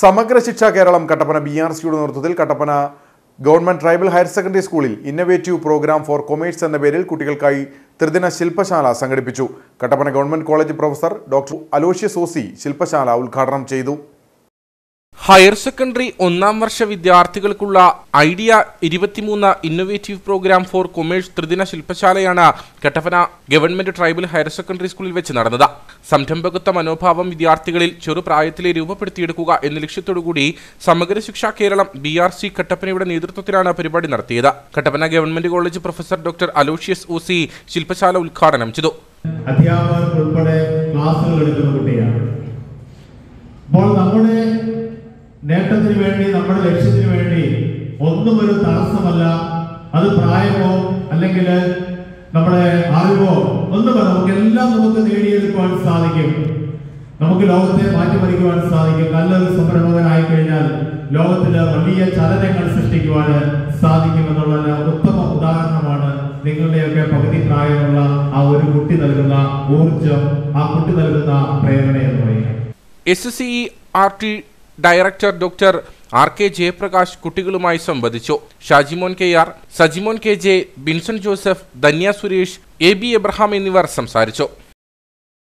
സമഗ്ര ശിക്ഷ Keralam Kattappana B R സിയുടെ നേതൃത്വത്തിൽ Kattappana government tribal higher secondary സ്കൂളിൽ ഇന്നവേറ്റീവ് പ്രോഗ്രാം ഫോർ കൊമേഴ്സ് എന്ന പേരിൽ കുട്ടികൾക്കായി ത്രിദിന ശില്പശാല സംഘടിപ്പിച്ചു. Kattappana government college professor doctor Aloysius സോസി ശില്പശാല ഉദ്ഘാടനം ചെയ്തു. ഹയർ സെക്കൻഡറി ഒന്നാം വർഷ വിദ്യാർത്ഥികൾക്കുള്ള ഐഡിയ ഇരുപത്തിമൂന്ന് ഇന്നൊവേറ്റീവ് പ്രോഗ്രാം ഫോർ കൊമേഴ്സ് ത്രിദിന ശില്പശാലയാണ് Kattappana government tribal higher secondary സ്കൂളിൽ വെച്ച് നടന്നത്. സംരംഭകത്വ മനോഭാവം വിദ്യാർത്ഥികളിൽ ചെറുപ്രായത്തിലെ രൂപപ്പെടുത്തിയെടുക്കുക എന്ന ലക്ഷ്യത്തോടുകൂടി Samagra Shiksha Keralam B R C കട്ടപ്പനയുടെ നേതൃത്വത്തിലാണ് പരിപാടി നടത്തിയത്. Kattappana government college professor doctor Aloysius Aussie ശില്പശാല ഉദ്ഘാടനം ചെയ്തു. അധ്യാപകർ ഉൾപ്പെടെ ക്ലാസ്സുകൾ എടുക്കുന്ന കുട്ടിയാണ്. അപ്പോൾ നമ്മുടെ നേട്ടത്തിന് വേണ്ടി നമ്മുടെ ലക്ഷ്യത്തിന് വേണ്ടി ഒന്നും ഒരു തടസ്സമല്ല. അത് പ്രായമോ അല്ലെങ്കിൽ നമ്മുടെ അറിവോ ഒന്നുമല്ല. നമുക്ക് എല്ലാം നമുക്ക് നേടിയെടുക്കുവാൻ സാധിക്കും. നമുക്ക് ലോകത്തെ മാറ്റിമറിക്കുവാൻ സാധിക്കും. നല്ലൊരു സംരംഭകനായി കഴിഞ്ഞാൽ ലോകത്തിൽ വലിയ ചലനങ്ങൾ സൃഷ്ടിക്കുവാൻ സാധിക്കുമെന്നുള്ള ഉത്തമ ഉദാഹരണമാണ് നിങ്ങളുടെയൊക്കെ പകുതി പ്രായമുള്ള ആ ഒരു കുട്ടി നൽകുന്ന ഊർജം ആ കുട്ടി നൽകുന്ന പ്രേരണ എന്ന് പറയുന്നത് S C R T director doctor R K Jayaprakash കുട്ടികളുമായി സംവദിച്ചു. Shajimon K R Sajimon K J Binson Joseph Dhanya Suresh A B Abraham എന്നിവർ സംസാരിച്ചു.